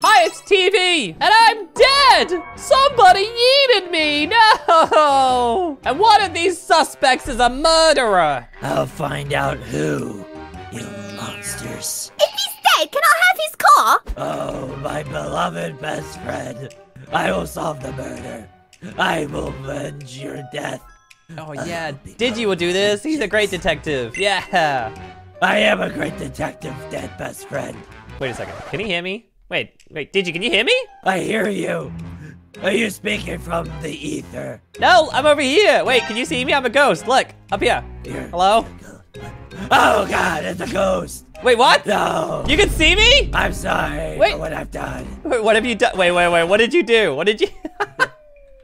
Hi, it's TeeVee, and I'm dead! Somebody yeeted me, no! And one of these suspects is a murderer. I'll find out who, you monsters. If he's dead, can I have his car? Oh, my beloved best friend. I will solve the murder. I will avenge your death. Oh yeah, Digi will do this. He's a great detective. Yeah. I am a great detective, dead best friend. Wait a second. Can he hear me? Wait, wait, Digi, can you hear me? I hear you. Are you speaking from the ether? No, I'm over here. Wait, can you see me? I'm a ghost. Look, up here. Here. Hello? Oh god, it's a ghost. Wait, what? No. You can see me? I'm sorry Wait. for what I've done. Wait, what have you done? Wait, wait, wait. What did you do? What did you?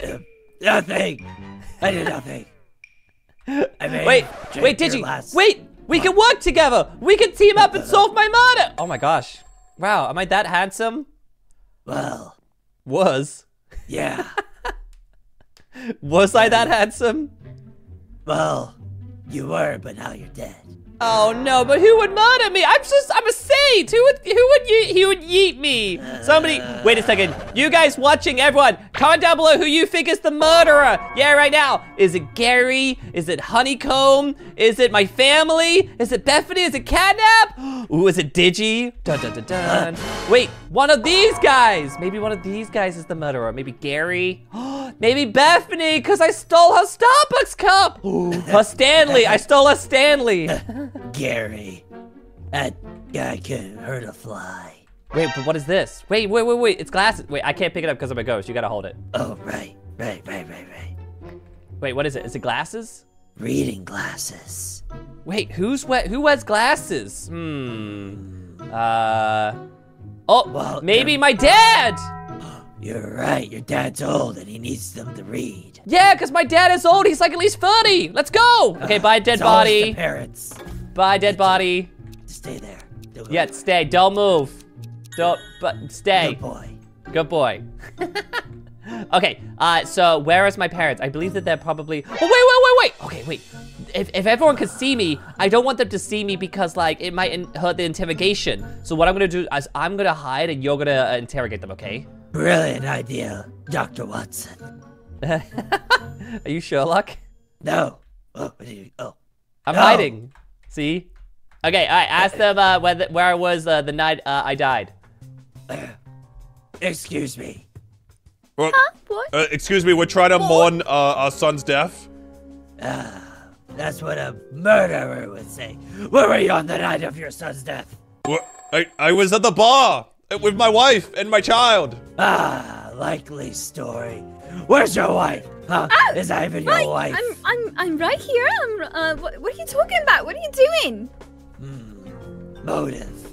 Uh, nothing. I did nothing. I made wait, wait, Digi. last- Wait, we can work together. We can team up and solve my murder. Oh my gosh. Wow, am I that handsome? Well, Was. yeah. Was I that handsome? well, you were, but now you're dead. Oh no, but who would murder me? I'm just, I'm a saint. Who would, who would ye, who would yeet me? Somebody, wait a second. You guys watching, everyone, comment down below who you think is the murderer. Yeah, right now. Is it Gary? Is it Honeycomb? Is it my family? Is it Bethany? Is it Catnap? Ooh, is it Digi? Dun dun dun dun. Wait, one of these guys. Maybe one of these guys is the murderer. Maybe Gary. Maybe Bethany, because I stole her Starbucks cup. Her Stanley. I stole her Stanley. Gary, that guy can hurt a fly. Wait, but what is this? Wait, wait, wait, wait. It's glasses. Wait, I can't pick it up because I'm a ghost. You gotta hold it. Oh, right, right, right, right, right. Wait, what is it? Is it glasses? Reading glasses. Wait, who's what? Who has glasses? Hmm. Uh. Oh, Well, maybe they're- my dad. You're right, your dad's old and he needs them to read. Yeah, because my dad is old. He's like at least 30. Let's go. Okay, bye, dead It's always the body. parents. Bye, dead body. Stay there. Don't. Yeah, stay. Don't move. Don't, but stay. Good boy. Good boy. okay, uh, so where is my parents? I believe that they're probably. Oh wait, wait, wait, wait. Okay, wait. If, if everyone could see me, I don't want them to see me because like it might in- hurt the interrogation. So what I'm gonna do is I'm gonna hide and you're gonna uh, interrogate them. Okay? Brilliant idea, Dr. Watson. Are you Sherlock? No. Oh, what did you, oh. I'm No. hiding. See? Okay, all right. Ask them uh, where the, where I was uh, the night uh, I died. Excuse me. Well, What? uh, excuse me, we're trying to mourn uh, our son's death. Ah, That's what a murderer would say. Where were you on the night of your son's death? What? I, I was at the bar uh, with my wife and my child. Ah, likely story. Where's your wife? Huh? Is that even your wife? I'm, I'm, I'm right here. I'm. Uh, what, what are you talking about? What are you doing? Motive.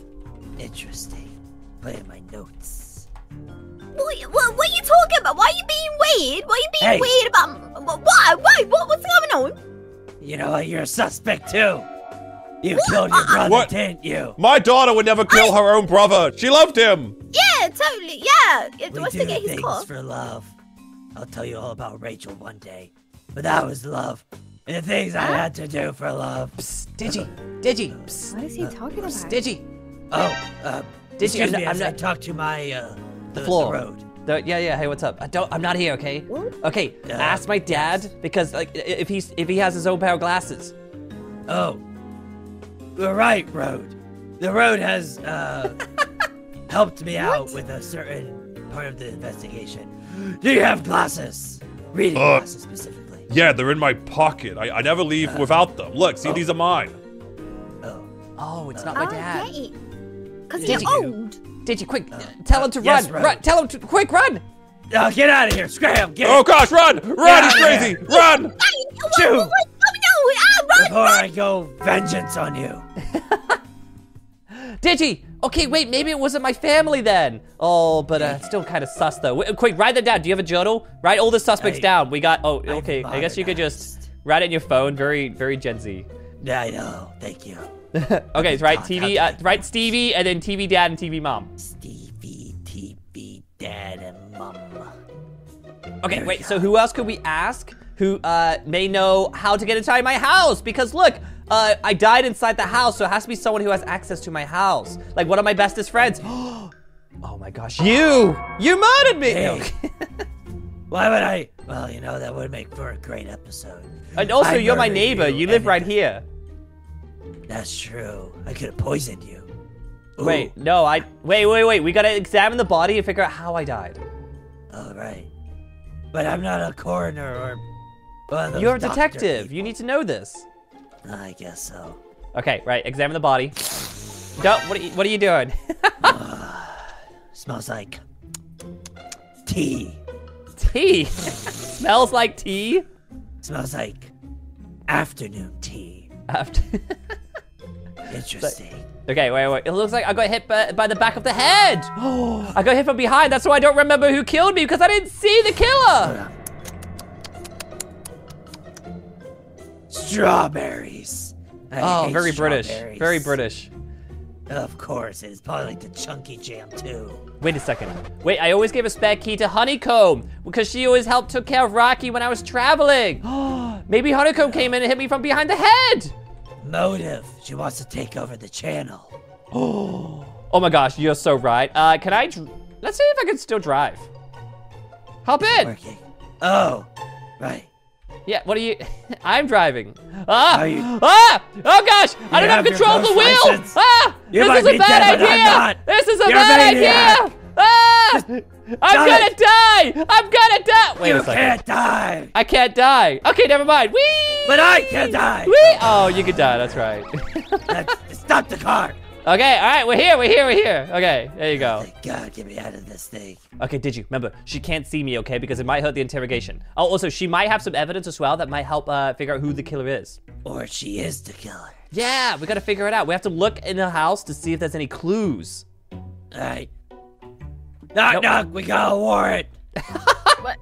Interesting. Play in my notes. What, what, what are you? Why are you being weird? Why are you being Hey. weird about? wh- Why? Why? What, what's going on? You know what? You're a suspect too. You killed your brother, What? didn't you? My daughter would never kill her own brother. She loved him. Yeah, totally. Yeah. It We wants do to get his things car. for love. I'll tell you all about Rachel one day. But that was love. And the things I had to do for love. Psst, Digi, Digi, psst, What is he talking about? Digi. Oh, uh, Did you- excuse I'm me not- as I'm not- talk to my, uh, the, floor. the road. The- yeah, yeah. Hey, what's up? I don't. I'm not here. Okay. What? Okay. Uh, ask my dad because like if he's if he has his own pair of glasses. Oh, you're right, road. The road has, uh, helped me out with a certain part of the investigation. Do you have glasses? Reading Uh, glasses specifically. Yeah, they're in my pocket. I, I never leave without them. Look, see, these are mine. Oh, Oh, it's not my Oh, dad. get it. Cause Did you're you- old. Digi, quick, tell him to uh, yes, run. Road. Run. Tell him to quick run. oh get out of here! Scram! Get Oh gosh, run! Run! He's Yeah. crazy! Run! Hey, what, Shoo. what, what's going on? Ah, run, before run. I go vengeance on you. Digi. Okay, wait. Maybe it wasn't my family then. Oh, but uh, still kind of sus though. Wait, quick, write that down. Do you have a journal? Write all the suspects I- down. We got. Oh, okay. I guess you could just write it in your phone. Very, very Gen Z. I know. Thank you. Okay, so God, TeeVee. Uh, write Stevie and then TeeVee dad and TeeVee mom. Stevie, TeeVee, Dad, and Mama. Okay, wait. So who else could we ask who uh, may know how to get inside my house? Because look, uh, I died inside the house, so it has to be someone who has access to my house. Like one of my bestest friends. Oh my gosh, you! You murdered me! Hey. Why would I? Well, you know, that would make for a great episode. and also, I you're my neighbor. you You live right here. That's true. I could have poisoned you. Ooh, Wait, no, I. Wait, wait, wait. We gotta examine the body and figure out how I died. All right. But I'm not a coroner or. You're a detective. people. You need to know this. I guess so. Okay, right. Examine the body. Don't. What are you, what are you doing? Smells like tea. tea. Smells like tea. Smells like afternoon tea. After. Interesting. okay, wait, wait. It looks like I got hit by, by the back of the head. I got hit from behind. That's why I don't remember who killed me because I didn't see the killer. Oh, strawberries. I Oh, very British. Very British. Of course, it's probably like the chunky jam too. Wait a second. Wait, I always gave a spare key to Honeycomb because she always helped took care of Rocky when I was traveling. Maybe Honeycomb came in and hit me from behind the head. Motive. She wants to take over the channel. Oh Oh my gosh, you're so right. Uh, can I? Let's see if I can still drive. Hop in. Working. Oh, right. Yeah. What are you? I'm driving. Ah! Are you- Ah! Oh gosh! I don't have have control of the wheel. license? Ah! You this is a bad idea. This is a You're bad idea. Ah! I'm gonna die. I'm gonna die. Wait you a second. can't die. I can't die. Okay, never mind. Whee! But I can die. Whee! Oh, you can die. That's right. Let's- Stop the car. okay, all right. We're here. We're here. We're here. Okay, there you go. Thank God, get me out of this thing. Okay, did you remember? She can't see me, okay, because it might hurt the interrogation. Oh, also, she might have some evidence as well that might help uh, figure out who the killer is. Or she is the killer. Yeah, we gotta figure it out. We have to look in the house to see if there's any clues. All right. Knock, Nope. knock. We got a warrant. What?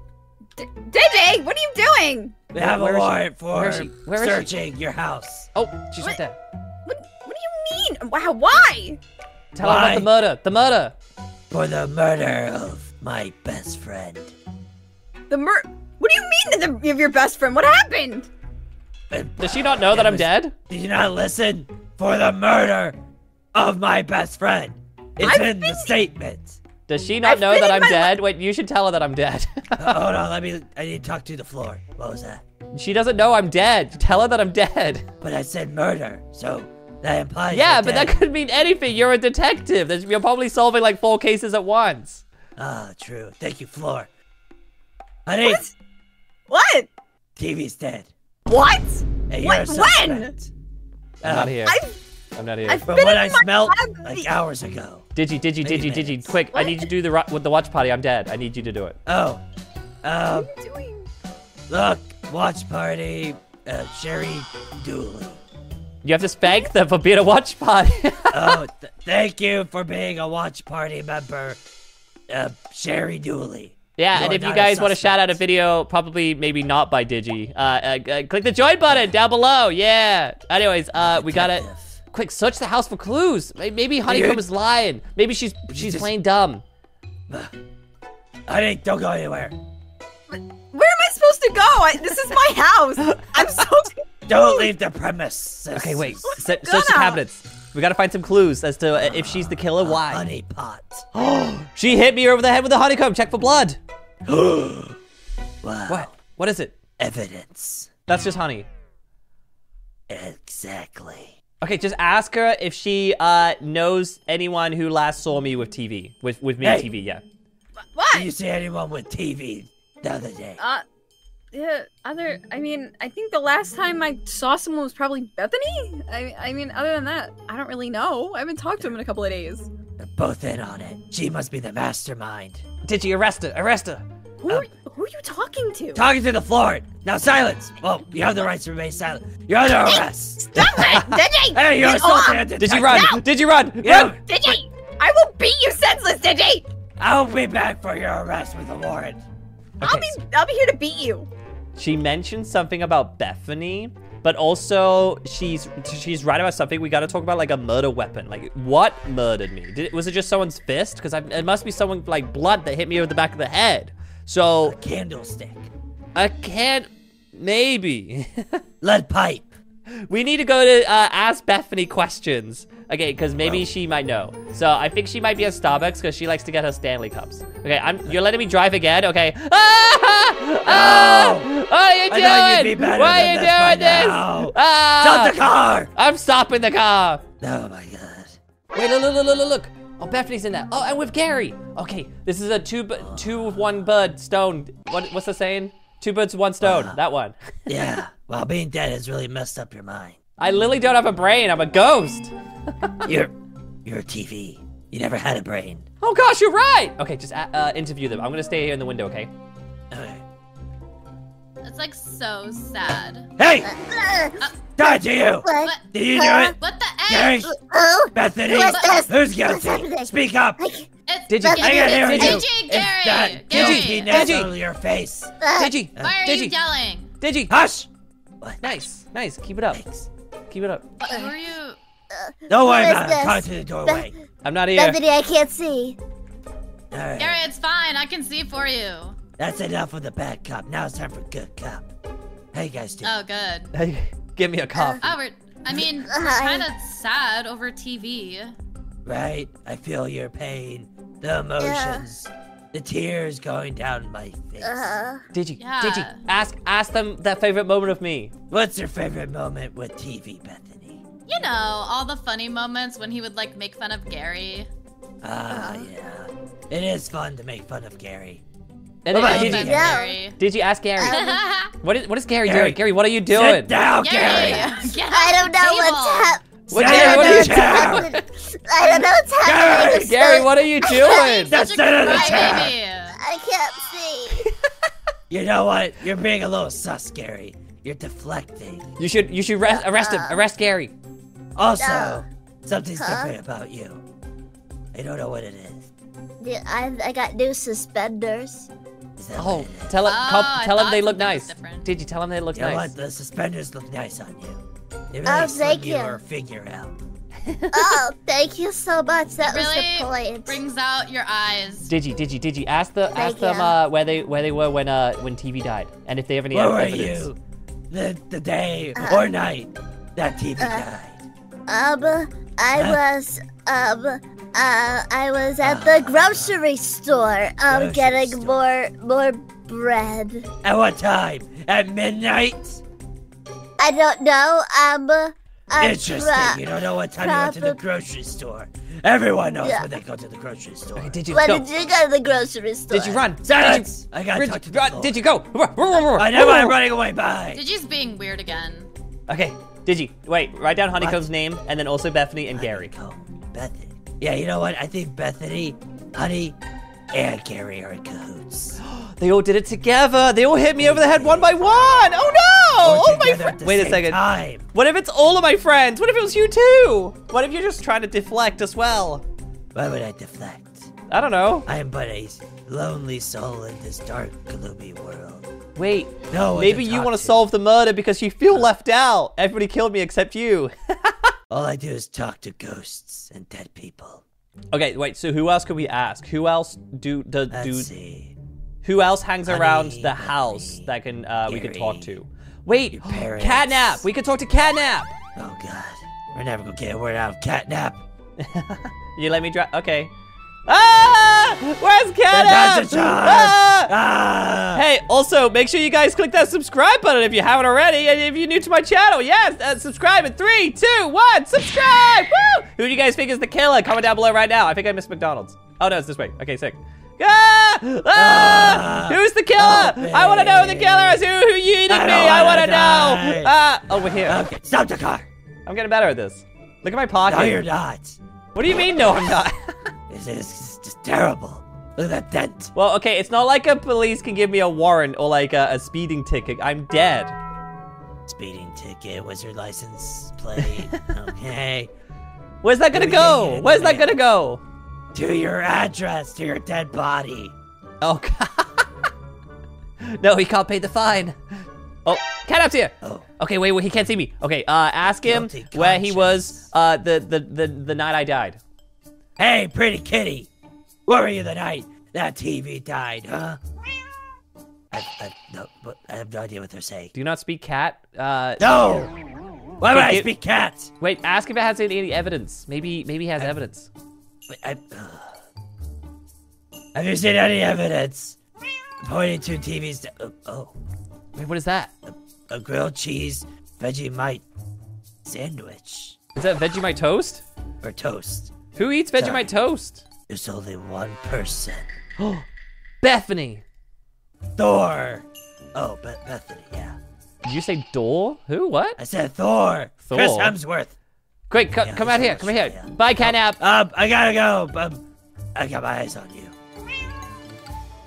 D- Digi, what are you doing? We have Where a is she? warrant for Where is she? Where is she? searching your house. Oh, she's right What? there. What? What do you mean? Wow, why? Tell her about the murder. The murder. For the murder of my best friend. The mur. What do you mean to the, of your best friend? What happened? And Does she not know that It I'm was- dead? Did you not listen? For the murder of my best friend. It's I've in the statement. Does she not I've know that I'm dead? Wait, you should tell her that I'm dead. Uh, hold on, let me. I need to talk to the floor. What was that? she doesn't know I'm dead. Tell her that I'm dead. But I said murder, so that implies. Yeah, you're but that could mean anything. You're a detective. There's- You're probably solving like four cases at once. Ah, true. Thank you, floor. Honey, What? What? TeeVee's dead. What? And What- you're a when? suspect. I'm Uh, not here. I've, I'm not here. I've From been what in I my smelled like hours ago. Digi, Digi, Maybe Digi, Digi. minutes. Quick, I need you to do the with the watch party. I'm dead. I need you to do it. Oh, um, What are you doing? look, watch party, uh, Sherry Dooley. You have to spank them for being a watch party. Oh, th- thank you for being a watch party member, uh, Sherry Dooley. yeah, You're and if you guys want to shout out a video, probably maybe not by Digi, uh, uh, uh, click the join button down below. Yeah. Anyways, uh, we gotta Detective. Quick search the house for clues. Maybe Honeycomb Dude. is lying. Maybe she's she's just- playing dumb. Honey, don't go anywhere. Where am I supposed to go? I, this is my house. I'm so. Don't leave the premises. Okay, wait. What's Se- the search the cabinets. We gotta find some clues as to uh, if she's the killer. Why? Honey pot. She hit me over the head with a honeycomb. Check for blood. wow. What? What is it? Evidence. That's just honey. Exactly. Okay, just ask her if she uh knows anyone who last saw me with TeeVee. With with me Hey. TeeVee, yeah. What? Did What? you see anyone with TeeVee the other day? Uh, yeah, other. I mean, I think the last time I saw someone was probably Bethany. I, I mean, other than that, I don't really know. I haven't talked to him in a couple of days. They're both in on it. She must be the mastermind. Did you arrest her? Arrest her. Who, are, who are you talking to? Talking to the floor. Now silence. Well, you have the right to remain silent. You're under arrest. Stop it, Digi! Hey, you're Get assaulting off! a detective. Did you run? No. Did you run? Yeah. Run! Digi! I will beat you senseless, Digi! I'll be back for your arrest with a warrant. I'll be, I'll be here to beat you. She mentioned something about Bethany, but also she's she's right about something. We got to talk about like a murder weapon. Like what murdered me? Did, was it just someone's fist? Because it must be someone like blood that hit me over the back of the head. So Candlestick. I can't. Maybe Lead pipe. we need to go to uh, ask Bethany questions. Okay, because maybe she might know. So I think she might be at Starbucks because she likes to get her Stanley cups. Okay, I'm. You're letting me drive again. Okay. Ah! Ah! What are you doing? thought you'd be better Why are this you doing this? now. Ah! Stop the car! I'm stopping the car. Oh my god. Wait, look, look, look, look. Oh, Bethany's in that. Oh, and with Gary. Okay, this is a two, two one bird stone. What, what's the saying? Two birds, one stone. that one. Yeah. Well, being dead has really messed up your mind. I literally don't have a brain. I'm a ghost. You're, you're a TV. You never had a brain. Oh gosh, you're right. Okay, just uh, uh, interview them. I'm gonna stay here in the window. Okay. Okay. It's like so sad. Hey! Uh, Talk to you! what? Did you do it? What the Gary? F? Oh, Bethany? What's this? Who's What's guilty? Speak up! It's Did you- Gary. I can hear Did you. you- Digi, It's that Gary. guiltiness Gary. Digi. on your face. uh, Digi, Why are you Digi, yelling? Digi. Hush! What? Nice, nice. Keep it up. Thanks. Keep it up. What, who are you? Don't worry Who is about it. Come this? to the doorway. I'm not here. Bethany, I can't see. All right. Gary, it's fine. I can see for you. That's enough of the bad cop. Now it's time for good cop. How you guys doing? Oh, good. Hey, Give me a cough. Oh, we're. I mean, we're kind of sad over TeeVee. Right? I feel your pain, the emotions, the tears going down my face. Uh, Digi, Yeah. Digi, ask ask them their favorite moment of me. What's your favorite moment with TeeVee, Bethany? You know, all the funny moments when he would like make fun of Gary. Ah, yeah. It is fun to make fun of Gary. And What then- about did, you? you, Fun Yeah. Gary. did you ask Gary? what is what is Gary, Gary. doing? Gary, what are you doing? Sit doing? down, Gary, Gary! I don't know what's happening. What, Gary, what are you doing? I don't know what's happening. Gary! Gary, what are you doing? Such a Sit in the chair. I can't see. You know what? You're being a little sus, Gary. You're deflecting. You should you should arrest, arrest him. Uh-uh. Arrest Gary. Also, No. something's Huh? different about you. I don't know what it is. Yeah, I, I got new suspenders. Is that Oh, what it is? tell him Oh, tell, tell him they look nice. different. Did you tell him they look You know nice? what? The suspenders look nice on you. They Oh, really thank slim you. your figure out. oh, thank you so much. That was really the point. brings out your eyes. Digi, Digi, Digi, ask the ask Thank them you. uh, where they where they were when uh when TeeVee died, and if they have any Where were evidence. you? The the day Uh, or night that TeeVee died. Um, I Huh? was, um, uh, I was at the grocery store, um, Grocery getting store. more, more bread. At what time? At midnight? I don't know, um, I'm Interesting. pro- you don't know what time you went to the grocery store. Everyone knows Yeah. when they go to the grocery store. Okay, did you When go? did you go to the grocery store? Did you run? Did Silence! I gotta talk to the did you go? I know I'm running away. Bye. Digi's being weird again. Okay, Digi, wait, write down Honeycomb's name and then also Bethany and Gary. Bethany. Yeah, you know what? I think Bethany, Honey, and Gary are in cahoots. They all did it together. They all hit me over the head one by one. Oh no! All my together fri- at the Wait a second. Time. What if it's all of my friends? What if it was you too? What if you're just trying to deflect as well? Why would I deflect? I don't know. I am but a lonely soul in this dark, gloomy world. Wait, No maybe you want to to. solve the murder because you feel left out. Everybody killed me except you. All I do is talk to ghosts and dead people. okay, wait. So who else could we ask? Who else do do, Let's do see. who else hangs around Honey, the house that can uh, we could talk to? Wait. Catnap. We could talk to Catnap. Oh God, we're never gonna get a word out of catnap. You let me drive. Okay. Ah! Where's? That's. Ah! Ah! Hey, also make sure you guys click that subscribe button if you haven't already, and if you're new to my channel, yes, uh, subscribe in three, two, one, subscribe! Woo! Who do you guys think is the killer? Comment down below right now. I think I missed McDonald's. Oh no, it's this way. Okay, sick. Ah! Ah! Ah! Who's the killer? Help I want to know who the killer is. Who who yeeted I me? I want wanna to know. Ah! Over here. Okay, stop the car. I'm getting better at this. Look at my pocket. No, you're not. What do you mean? No, I'm not. This is just terrible. Look at that dent. well, okay, it's not like a police can give me a warrant or like a, a speeding ticket. I'm dead. Speeding ticket. What's your license plate? okay. Where's that gonna go? Where's that gonna go? To your address. To your dead body. Oh, God. no, he can't pay the fine. Oh, Catnap's here. Oh. Okay, wait, wait, he can't see me. Okay, uh, ask him where he was uh, the, the, the, the night I died. Hey, pretty kitty. Where were you the night that TeeVee died, huh? I, I, no, but I have no idea what they're saying. Do you not speak cat? Uh, No! Why would I speak cat? Wait, ask if it has any, evidence. Maybe maybe he has evidence. Wait, I, have you seen any evidence pointing to TVs? To, oh, Wait, what is that? a grilled cheese Vegemite sandwich Is that Vegemite toast? or toast. Who eats Vegemite toast? There's only one person. Oh, Bethany. Thor. Oh, Be- Bethany, yeah. Did you say door? Who? What? I said Thor. Thor. Chris Thor? Hemsworth. Quick, co- Yeah, come out here. Come here. yeah. Bye, Catnap. Um, I gotta go. Um, I got my eyes on you.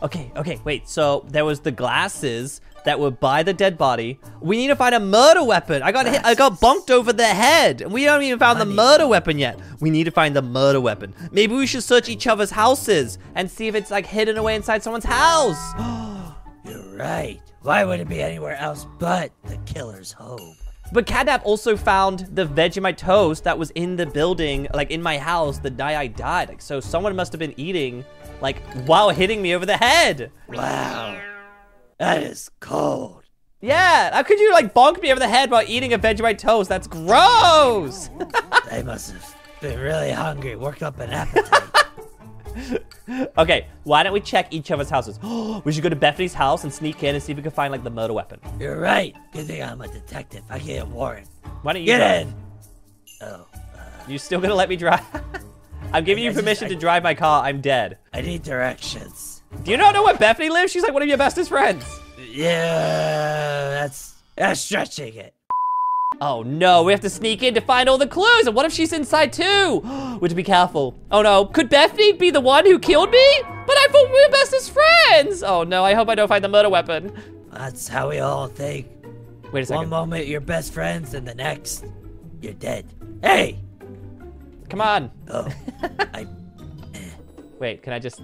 Okay, okay, wait. So there was the glasses that were by the dead body. We need to find a murder weapon. I got hit, I got bonked over the head, and we haven't even found the murder weapon yet. We need to find the murder weapon. Maybe we should search each other's houses and see if it's like hidden away inside someone's house. You're right. Why would it be anywhere else but the killer's home? But Catnap also found the Vegemite toast that was in the building, like in my house, the night I died. Like, so someone must have been eating, like, while hitting me over the head. Wow. That is cold. Yeah, how could you like bonk me over the head while eating a Vegemite toast? That's gross. They must have been really hungry. worked up an appetite. okay, why don't we check each other's houses? we should go to Bethany's house and sneak in and see if we can find like the murder weapon. You're right. Good thing I'm a detective. I get a warrant. Why don't you Get drive? in. Oh, uh, You still gonna let me drive? I'm giving I you just- permission I- to drive my car. I'm dead. I need directions. Do you not know where Bethany lives? She's like one of your bestest friends. Yeah, that's that's stretching it. Oh no, we have to sneak in to find all the clues. And what if she's inside too? we have to be careful. Oh no, could Bethany be the one who killed me? But I thought we were bestest friends. Oh no, I hope I don't find the murder weapon. That's how we all think. Wait a second. One moment you're best friends, and the next you're dead. Hey. Come on. Oh, I. Eh. Wait, can I just?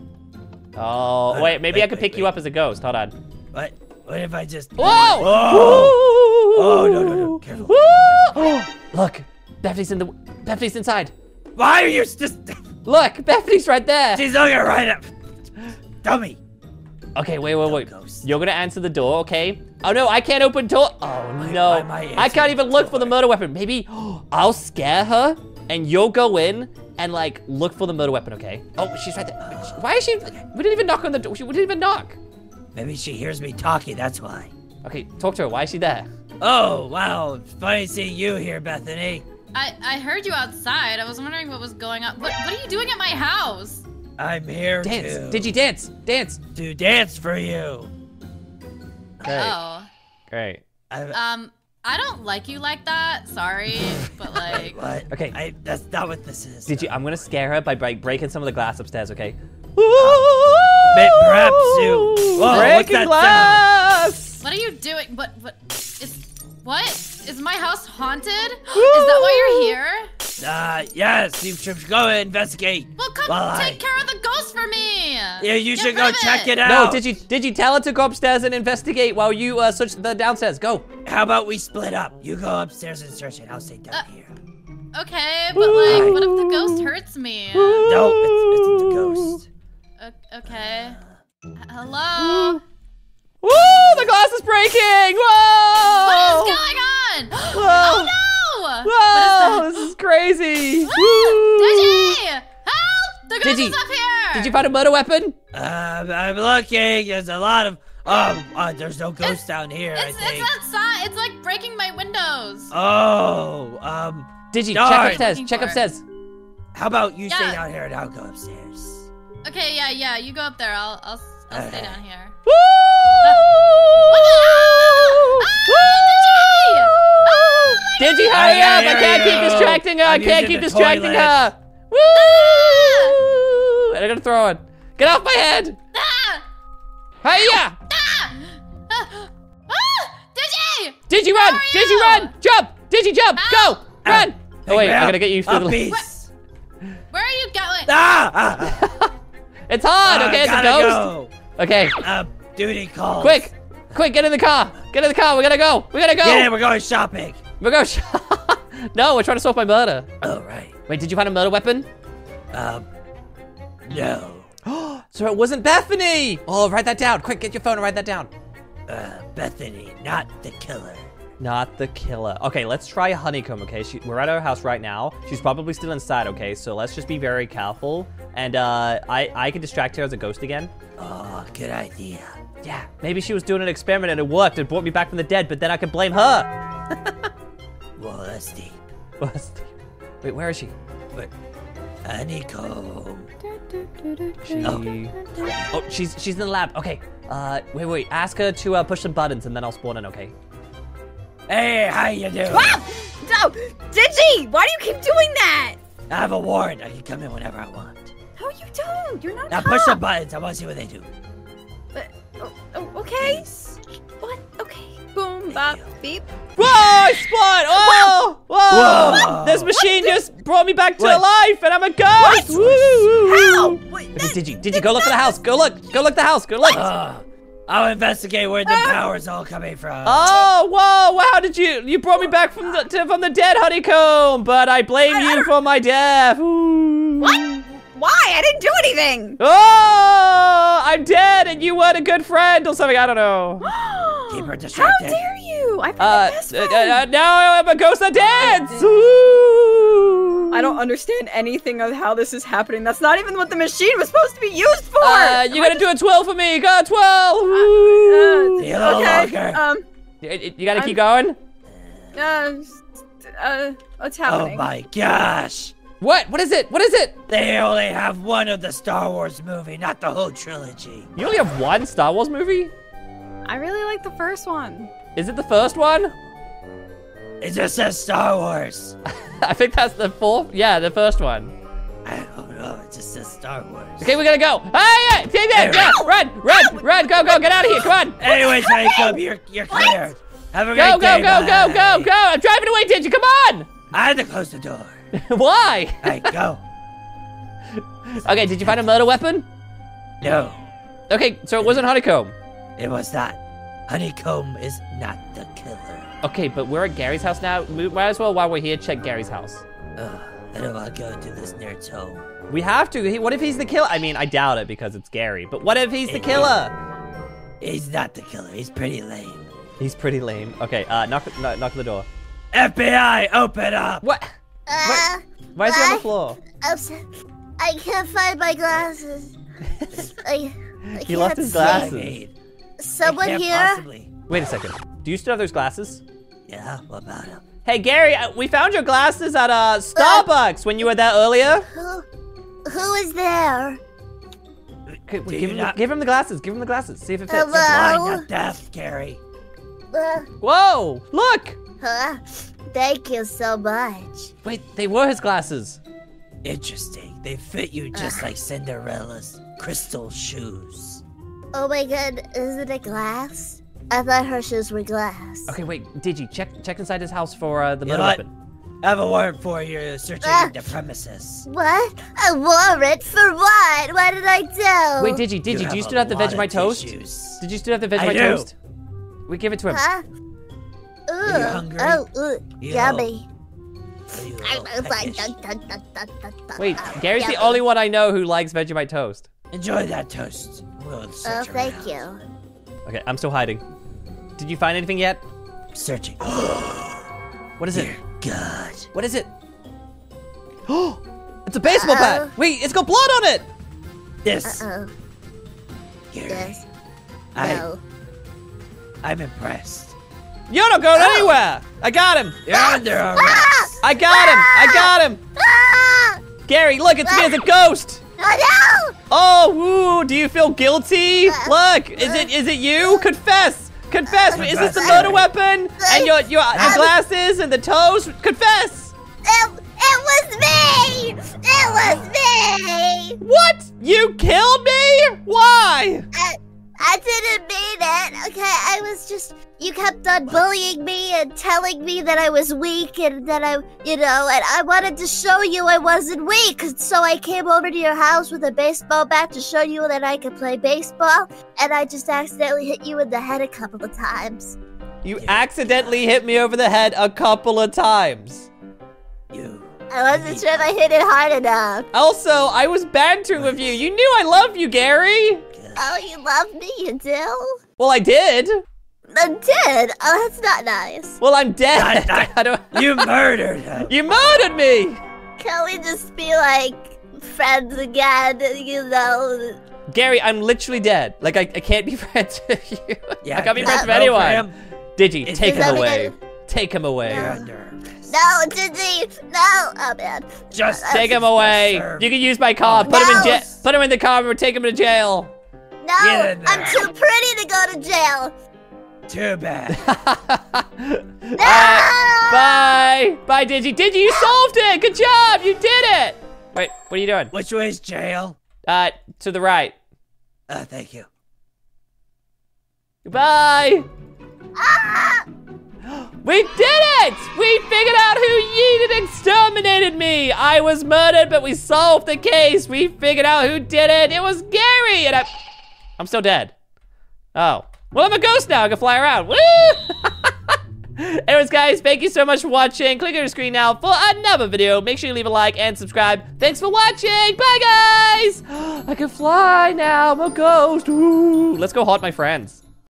Oh, wait. Maybe I wait, could wait, pick you wait. up as a ghost. Hold on. What? What if I just? Whoa! Oh! Oh, no, no, no, careful. Woo! Look, Bethany's in the. Bethany's inside. Why are you just? Look, Bethany's right there. She's looking right up. Dummy. Okay, wait, wait, wait. ghost. You're gonna answer the door, okay? Oh no, I can't open door. Oh no, why am I I can't even look for the murder weapon. Maybe I'll scare her, and you'll go in and like look for the murder weapon, okay? Oh, she's right there. Why is she? We didn't even knock on the door. She didn't even knock. Maybe she hears me talking. That's why. Okay, talk to her. Why is she there? Oh wow, it's funny seeing you here, Bethany. I, I heard you outside. I was wondering what was going on. What, what are you doing at my house? I'm here Dance. to Did you dance? Dance. to dance for you. Great. Oh. Great. I, Um, I don't like you like that. Sorry, but like, what? Okay. I, that's not what this is. Did you? I'm gonna scare her by break, breaking some of the glass upstairs, okay? May- perhaps you- Whoa, what's breaking that glass. what are you doing? What what is what is my house haunted? is that why you're here? Uh, yes, you should go investigate. Well, come Well, I- take care of the ghost for me. Yeah, you Get should rid go of check it it out. No, did you did you tell her to go upstairs and investigate while you uh, search the downstairs? Go. How about we split up? You go upstairs and search it. I'll stay down Uh, here. Okay, but like, what if the ghost hurts me? No, it's, it's the ghost. O- okay. H- Hello. Woo! The glass is breaking. Whoa! What is going on? Whoa! Oh no! Whoa! What is? This is crazy. Ah, Digi! Help! The ghost is up here! Did you find a murder weapon? Um, I'm looking. There's a lot of. Um, uh, there's no ghost down here. It's, I think. it's outside. It's like breaking my windows. Oh, um, Digi, Darn. check upstairs. Check for it. upstairs. how about you stay down here and I'll go upstairs? Okay, yeah, yeah. You go up there. I'll, I'll, I'll stay Okay. down here. Woo! Oh, Digi, hurry I up! I can't keep distracting her. I I'm can't keep distracting toilet. her. Woo! And I'm gonna throw it. Get off my head! Ah! Hiya! Ah! Ah! Ah! Digi! Digi, run! Digi, run! Jump! Digi, jump! Go! Ow. Run! Oh wait, I up. gotta get you through the. piece. Where are you going? Ah! ah, ah. It's hard. Ah, Okay, it's a gotta ghost. Okay, Go. Uh, duty calls. quick, quick, get in the car. Get in the car. We gotta go. We gotta go. Get in, we're going shopping. We go. no, we're trying to solve my murder. Oh, right. Wait, did you find a murder weapon? Um, no. So it wasn't Bethany. Oh, write that down. Quick, get your phone and write that down. Uh, Bethany, not the killer. Not the killer. Okay, let's try a Honeycomb, okay? She, we're at her house right now. She's probably still inside, okay? So let's just be very careful. And uh, I, I can distract her as a ghost again. Oh, good idea. Yeah, maybe she was doing an experiment and it worked and brought me back from the dead, but then I can blame her. Well, that's deep. Wait, where is she? But honeycomb. She... Oh, she's she's in the lab. Okay. Uh, wait, wait. Ask her to uh, push some buttons and then I'll spawn in, okay? Hey, how you doing? Ah! No! Digi! Why do you keep doing that? I have a warrant. I can come in whenever I want. No, you don't. You're not Now push the buttons. I want to see what they do. Oh, oh, okay. What? Okay. Boom, bop, beep. Whoa! I spawned! Oh! Whoa! Whoa. This machine just brought me back to What? life, and I'm a ghost! Woo, woo, woo. How? Wait, Okay, Digi, Digi, go look for the house. Go look. Go look the house. Go look. Uh, I'll investigate where the ah. power's all coming from. Ah. Oh, whoa! Wow, did you you brought me oh, back from the to, from the dead, honeycomb? But I blame you for my death. Ooh. What? Why? I didn't do anything. Oh, I'm dead, and you weren't a good friend or something. I don't know. Keep her distracted. How dare you? I'm Uh, the best uh, friend. uh, now I'm a ghost that dance. Ooh. I don't understand anything of how this is happening. That's not even what the machine was supposed to be used for. Uh, you gotta do a 12 for me. Go 12. Uh, Ooh. You a little okay. longer. Um. you, you gotta I'm- keep going. Uh. Uh. What's happening? oh my gosh. What? What is it? What is it? They only have one of the Star Wars movie, not the whole trilogy. You only have one Star Wars movie? I really like the first one. Is it the first one? It just says Star Wars. I think that's the fourth. Yeah, the first one. I don't know. It just says Star Wars. Okay, we gotta go. Hey, yeah, take that. Yeah, run, run, run, go, go, get out of here. Come on. Anyways, Honeycomb, you're, you're cleared. Have a great Go, go, day. go, go, go, go. I'm driving away, Digi. Come on. I had to close the door. Why? Hey, go. Okay, did you find a murder weapon? No, Okay, so it wasn't honeycomb. it was not. Honeycomb is not the killer. Okay, but we're at Gary's house now. We might as well, while we're here, check Gary's house. Ugh, I don't want to go into this nerd's home. We have to. He- What if he's the killer? I mean, I doubt it because it's Gary. But what if he's the killer? He's not the killer. He's pretty lame. He's pretty lame. Okay, uh, knock, knock, knock the door. FBI, open up! What? Uh, Why is he on the floor? I'm I can't find my glasses. I, I He left his glasses. Someone here? Possibly. Wait a second. Do you still have those glasses? Yeah, what about him? Hey, Gary, uh, we found your glasses at uh, Starbucks when you were there earlier. Who, who is there? Okay, Do give, him, not- give him the glasses. Give him the glasses. See if it fits. Hello? Blind, not deaf, Gary. Uh, Whoa! Look! huh? Thank you so much. Wait, they were his glasses. Interesting. They fit you just like Cinderella's crystal shoes. Oh my god, is it a glass? I thought her shoes were glass. Okay, wait, Digi, check check inside his house for uh, the You know murder weapon. I have a warrant for you searching Ah. the premises. What? A warrant for what? What did I do? Wait, Digi, Digi, do you still have the a lot Vegemite toast? Did you still have the I Vegemite toast? We give it to him. Huh? Ooh. you hungry? Oh, ooh, You yummy. Are Wait, dun. Gary's the only one I know who likes Vegemite toast. Enjoy that toast. We'll Oh, thank around. you. Okay, I'm still hiding. Did you find anything yet? Searching. What is it? Dear God. What is it? Oh, it's a baseball bat. Uh-oh. Wait, it's got blood on it. This, Uh-oh. Gary, Yes. I, No. I'm impressed. You're not going anywhere. I got him. You're under arrest. I got him. I got him. Ah! Gary, look, it's me as a ghost. Oh, no! Oh, woo, do you feel guilty? Look, is it is it you? Confess. Confess. Is this the murder weapon? And your your, your glasses and the toes? Confess. It, it was me! It was me! What? You killed me? Why? I, I didn't mean it, okay? I was just. You kept on bullying me and telling me that I was weak and that I, you know, and I wanted to show you I wasn't weak. So I came over to your house with a baseball bat to show you that I could play baseball, and I just accidentally hit you in the head a couple of times. You accidentally hit me over the head a couple of times. You. I wasn't sure if I hit it hard enough. Also, I was bantering with you. You knew I love you, Gary. Oh, you love me, you do? Well, I did. I'm dead. Oh, that's not nice. Well, I'm dead. I- I- How do I- You murdered him. You murdered me! Can we just be like friends again? You know? Gary, I'm literally dead. Like, I, I can't be friends with you. Yeah, I can't be friends with vote for anyone. him. Digi, Is take him away. Take him away. You're under arrest. No, Digi, No. Oh man. Just Take him away. Sir. You can use my car. Oh, Put him in jail. Put him in the car and take him to jail. No, I'm too pretty to go to jail. Too bad. No! Bye. Bye, Digi. Digi, you solved it. Good job. You did it. Wait, what are you doing? Which way's jail? Uh, to the right. Uh, thank you. Goodbye. Ah! We did it! We figured out who yeeted and exterminated me! I was murdered, but we solved the case! We figured out who did it! It was Gary! And I... I'm still dead. Oh. Well, I'm a ghost now. I can fly around. Woo! Anyways, guys, thank you so much for watching. Click on your screen now for another video. Make sure you leave a like and subscribe. Thanks for watching. Bye, guys! I can fly now. I'm a ghost. Let's go haunt my friends.